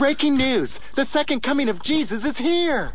Breaking news! The second coming of Jesus is here!